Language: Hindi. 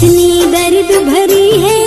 कितनी दर्द भरी है